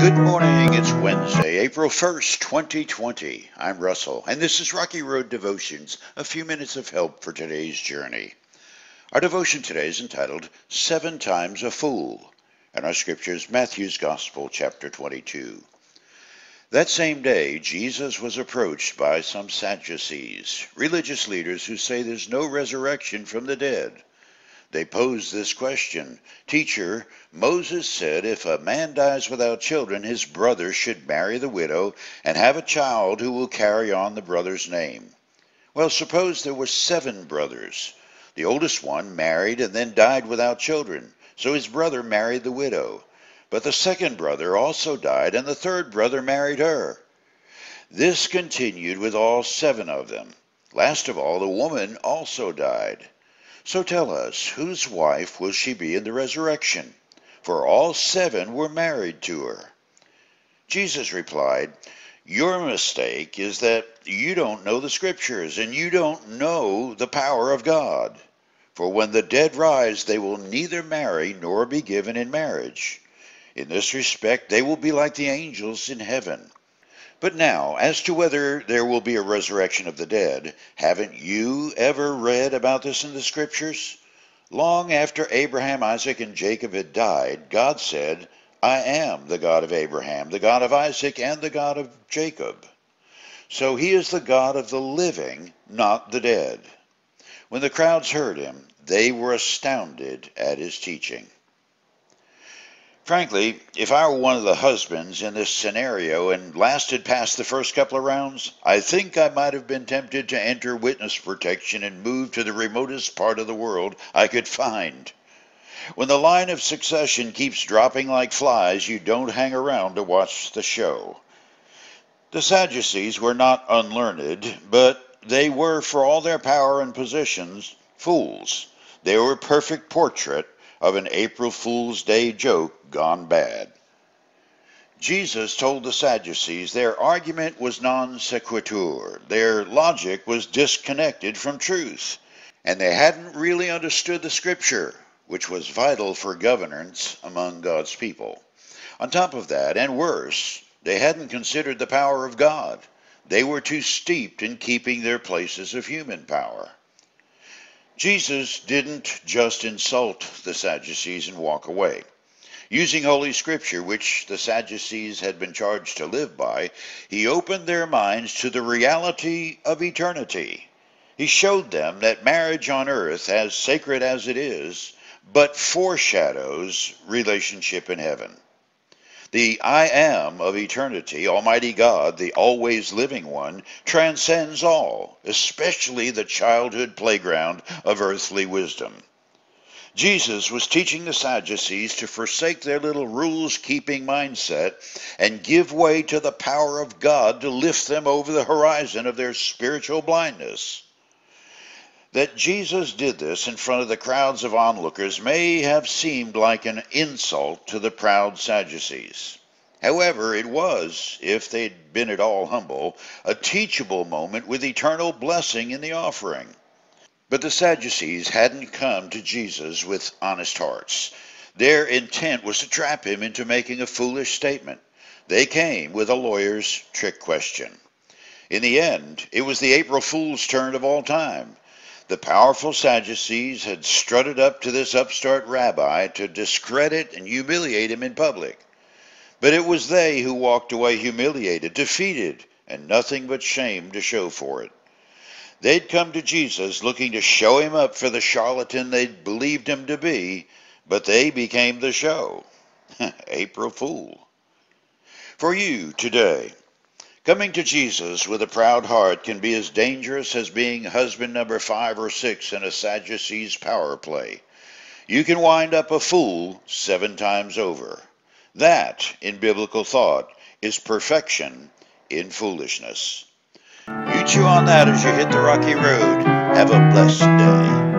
Good morning. It's Wednesday, April 1st, 2020. I'm Russell, and this is Rocky Road Devotions, a few minutes of help for today's journey. Our devotion today is entitled Seven Times a Fool, and our scripture is Matthew's Gospel, chapter 22. That same day, Jesus was approached by some Sadducees, religious leaders who say there's no resurrection from the dead. They posed this question Teacher, Moses said if a man dies without children, his brother should marry the widow and have a child who will carry on the brother's name. Well, suppose there were seven brothers. The oldest one married and then died without children, so his brother married the widow. But the second brother also died, and the third brother married her. This continued with all seven of them. Last of all, the woman also died. So tell us, whose wife will she be in the resurrection? For all seven were married to her. Jesus replied, Your mistake is that you don't know the Scriptures, and you don't know the power of God. For when the dead rise, they will neither marry nor be given in marriage. In this respect, they will be like the angels in heaven. But now, as to whether there will be a resurrection of the dead, haven't you ever read about this in the Scriptures? Long after Abraham, Isaac, and Jacob had died, God said, I am the God of Abraham, the God of Isaac, and the God of Jacob. So he is the God of the living, not the dead. When the crowds heard him, they were astounded at his teaching. Frankly, if I were one of the husbands in this scenario and lasted past the first couple of rounds, I think I might have been tempted to enter witness protection and move to the remotest part of the world I could find. When the line of succession keeps dropping like flies, you don't hang around to watch the show. The Sadducees were not unlearned, but they were, for all their power and positions, fools. They were a perfect portrait of an April Fool's Day joke gone bad. Jesus told the Sadducees their argument was non sequitur, their logic was disconnected from truth, and they hadn't really understood the Scripture, which was vital for governance among God's people. On top of that, and worse, they hadn't considered the power of God. They were too steeped in keeping their places of human power. Jesus didn't just insult the Sadducees and walk away. Using Holy Scripture, which the Sadducees had been charged to live by, he opened their minds to the reality of eternity. He showed them that marriage on earth, as sacred as it is, but foreshadows relationship in heaven. The I am of eternity, Almighty God, the always living one, transcends all, especially the childhood playground of earthly wisdom. Jesus was teaching the Sadducees to forsake their little rules keeping mindset and give way to the power of God to lift them over the horizon of their spiritual blindness. That Jesus did this in front of the crowds of onlookers may have seemed like an insult to the proud Sadducees. However, it was, if they'd been at all humble, a teachable moment with eternal blessing in the offering. But the Sadducees hadn't come to Jesus with honest hearts. Their intent was to trap him into making a foolish statement. They came with a lawyer's trick question. In the end, it was the April Fool's turn of all time. The powerful Sadducees had strutted up to this upstart rabbi to discredit and humiliate him in public. But it was they who walked away humiliated, defeated, and nothing but shame to show for it. They'd come to Jesus looking to show him up for the charlatan they'd believed him to be, but they became the show. April Fool. For you today, Coming to Jesus with a proud heart can be as dangerous as being husband number five or six in a Sadducees power play. You can wind up a fool seven times over. That, in biblical thought, is perfection in foolishness. You chew on that as you hit the rocky road. Have a blessed day.